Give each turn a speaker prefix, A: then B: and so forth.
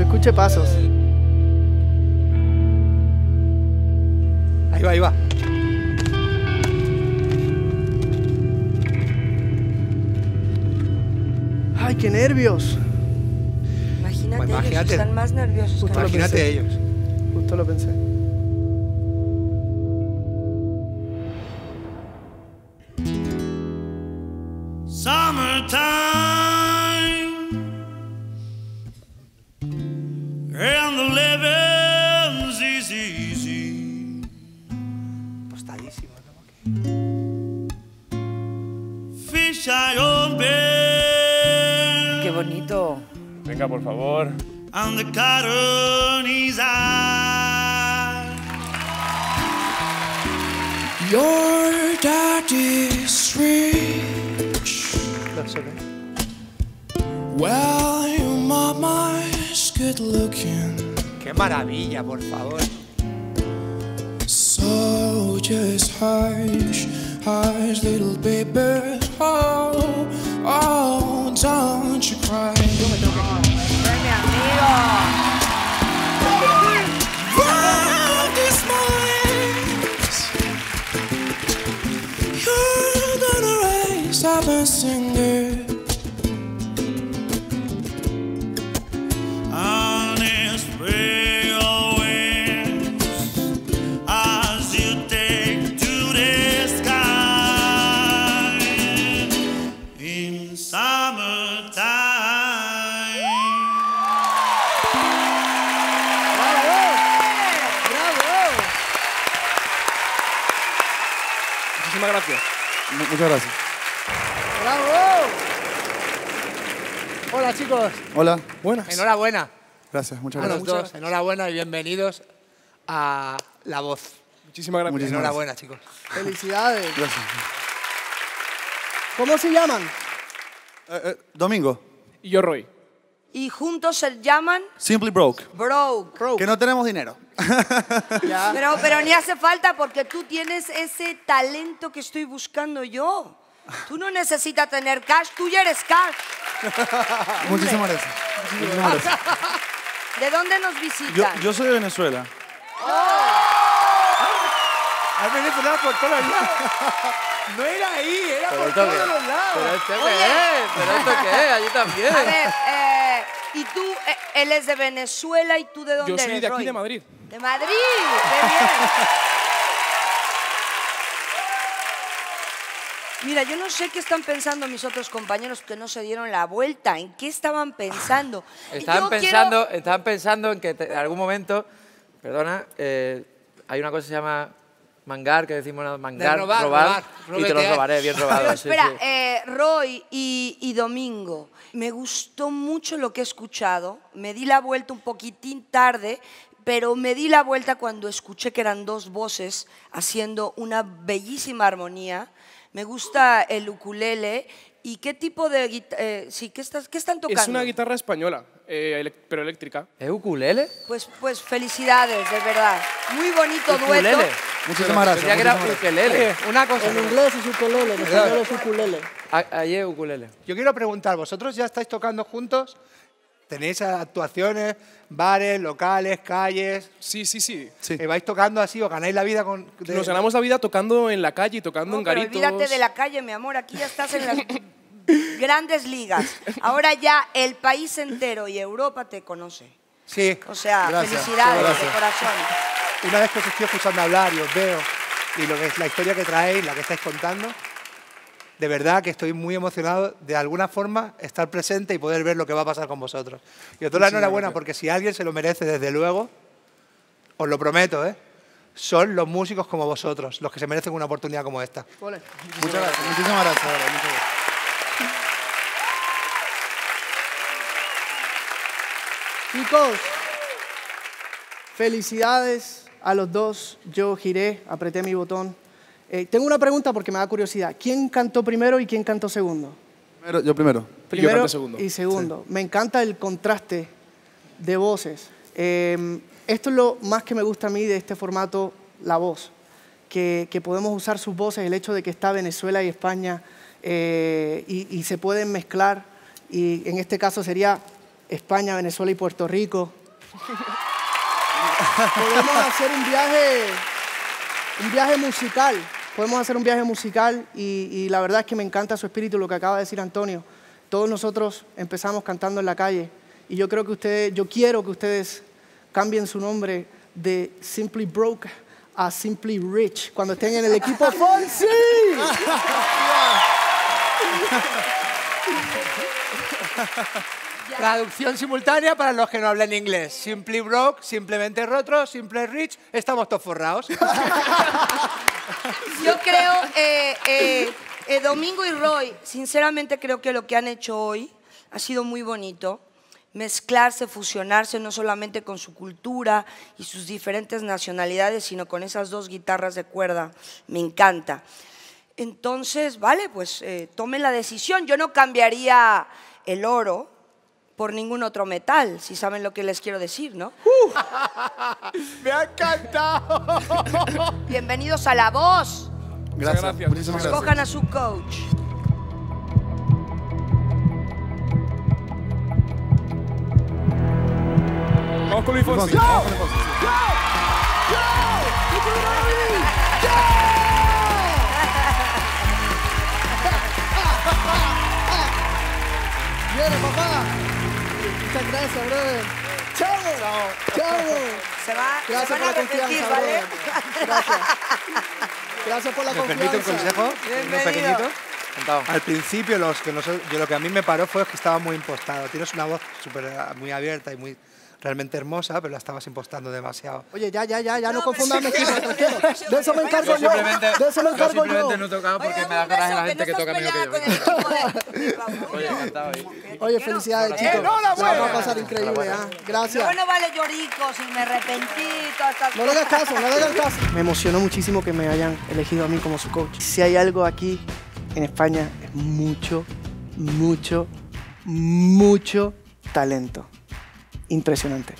A: Yo escuché pasos.
B: Ahí va, ahí va.
A: ¡Ay, qué nervios!
C: Imagínate, ellos
B: imagínate.
C: están más nerviosos que
A: Justo.
B: Imagínate
A: pensé.
B: ellos.
A: Justo lo pensé.
D: Summertime I open
C: Qué bonito.
E: Venga, por favor.
D: and the cotton is high.
F: Your daddy's rich.
A: Sé, ¿eh?
F: Well, your mama's good looking.
B: Qué maravilla, por favor.
F: So just hush, hush, little baby. Oh, oh, don't you cry.
C: Ven, mi
E: Muchísimas gracias.
G: Muchas gracias.
A: ¡Bravo! Hola, chicos.
G: Hola, buenas.
B: Enhorabuena
G: Gracias, muchas
B: a los
G: gracias.
B: dos. Enhorabuena y bienvenidos a La Voz.
E: Muchísimas gracias.
G: Muchísimas
B: Enhorabuena, chicos.
A: Felicidades.
G: Gracias.
A: ¿Cómo se llaman?
G: Eh, eh, Domingo,
E: Y yo, Roy.
C: Y juntos se llaman
G: Simply Broke.
C: Broke.
G: Que no tenemos dinero.
A: Ya.
C: Pero, pero ni hace falta porque tú tienes ese talento que estoy buscando yo. Tú no necesitas tener cash, tú ya eres cash.
G: Muchísimas gracias. Muchísimas gracias.
C: ¿De dónde nos
G: Yo,
C: visitan?
G: yo soy de Venezuela.
B: Has venezolano por todos lados. No era ahí, era por todos los lados.
H: ¿Esto
C: Oye.
H: qué es? ¿Pero esto qué es? Allí también.
C: A ver, eh, y tú, eh, él es de Venezuela y tú de dónde
E: Yo soy
C: eres,
E: de aquí,
C: Roy?
E: de Madrid.
C: De Madrid, qué bien. Mira, yo no sé qué están pensando mis otros compañeros que no se dieron la vuelta. ¿En qué estaban pensando?
H: Estaban
C: Yo quiero-
H: pensando, estaban pensando en que te- en algún momento, perdona, eh, hay una cosa que se llama mangar, que decimos ¿no? mangar,
B: robar, robar,
H: y te
B: robetear.
H: robaré bien robado.
C: Pero
H: sí,
C: espera,
H: sí.
C: eh, Roy y, y Domingo, me gustó mucho lo que he escuchado. Me di la vuelta un poquitín tarde, pero me di la vuelta cuando escuché que eran dos voces haciendo una bellísima armonía. Me gusta el ukulele. ¿Y qué tipo de guitarra? sí, ¿qué, estás, ¿qué están tocando?
E: Es una guitarra española, eh, pero eléctrica.
H: ¿Es ukulele?
C: Pues, pues felicidades, de verdad. Muy bonito dueto.
G: Muchísimas gracias.
H: Decía que era ukelele.
B: Una cosa.
A: En inglés es ukulele, en español es ukulele.
H: A- Allí es ukulele.
B: Yo quiero preguntar, ¿vosotros ya estáis tocando juntos? ¿Tenéis actuaciones, bares, locales, calles?
E: Sí, sí, sí.
G: Sí.
B: ¿Vais tocando así o ganáis la vida con...? de-
E: Nos ganamos la vida tocando en la calle y tocando
C: No,
E: en
C: pero
E: garitos.
C: olvídate de la calle, mi amor. Aquí ya estás en las grandes ligas. Ahora ya el país entero y Europa te conoce.
B: Sí.
C: O sea,
B: Gracias.
C: felicidades
B: Gracias.
C: de corazón.
B: Una vez que os estoy escuchando hablar y os veo y lo que es la historia que traéis, la que estáis contando, de verdad que estoy muy emocionado de alguna forma estar presente y poder ver lo que va a pasar con vosotros. Y os doy la enhorabuena porque si alguien se lo merece, desde luego, os lo prometo, ¿eh? son los músicos como vosotros, los que se merecen una oportunidad como esta.
G: Muchas gracias. Muchísimas muchas gracias.
A: Chicos, felicidades a los dos. Yo giré, apreté mi botón. Eh, tengo una pregunta porque me da curiosidad. ¿Quién cantó primero y quién cantó segundo?
G: Primero- yo primero.
A: Primero
E: canté segundo.
A: y segundo. Me encanta el contraste de voces. Eh, esto es lo más que me gusta a mí de este formato, la voz. Que, que podemos usar sus voces, el hecho de que está Venezuela y España eh, y, y se pueden mezclar. Y en este caso sería España, Venezuela y Puerto Rico. Podemos hacer un viaje, un viaje musical. Podemos hacer un viaje musical y, y la verdad es que me encanta su espíritu, lo que acaba de decir Antonio. Todos nosotros empezamos cantando en la calle y yo creo que ustedes, yo quiero que ustedes cambien su nombre de Simply Broke a Simply Rich cuando estén en el equipo Fonsi.
B: Traducción simultánea para los que no hablan inglés. Simply broke, simplemente roto, simple rich, estamos todos forrados.
C: Yo creo, eh, eh, eh, Domingo y Roy, sinceramente creo que lo que han hecho hoy ha sido muy bonito. Mezclarse, fusionarse no solamente con su cultura y sus diferentes nacionalidades, sino con esas dos guitarras de cuerda. Me encanta. Entonces, vale, pues tomen la decisión. Yo no cambiaría el oro por ningún otro metal, si saben lo que les quiero decir, ¿no?
B: ¡Me ha encantado!
C: Bienvenidos a La Voz.
G: Gracias.
E: gracias.
G: Muchísimas gracias.
C: Escojan a su coach.
E: Vamos con Luis Fonsi.
A: Papá. Muchas gracias, brother. Chao. Chao.
C: Se va,
A: Gracias
C: se van
A: por
C: a
A: la confianza,
C: ¿vale?
A: brother. Gracias. Gracias por la
B: ¿Me
A: confianza.
B: permite un consejo?
C: Bienvenido.
B: pequeñito. Al principio, los que noso- yo lo que a mí me paró fue que estaba muy impostado. Tienes una voz súper, eh, muy abierta y muy realmente hermosa, pero la estabas impostando demasiado.
A: Oye, ya, ya, ya, ya no,
C: No,
A: mezquinos, tranquilo. De eso me encargo
H: Yo
A: De eso me encargo yo.
H: simplemente no he tocado porque
C: Oye,
H: me da
C: un
H: coraje la gente que
C: no
H: toca menos que yo. Oye, encantado. ¿eh?
A: Oye, felicidades, chicos.
B: ¡Eh, no, la
A: Se va a pasar increíble, ¿ah? Gracias.
C: Bueno, vale, lloricos y me arrepentí.
A: No le hagas caso, no le hagas caso. Me emocionó muchísimo que me hayan elegido a mí como su coach. Si hay algo aquí en España, es mucho, mucho, mucho talento. Impresionante.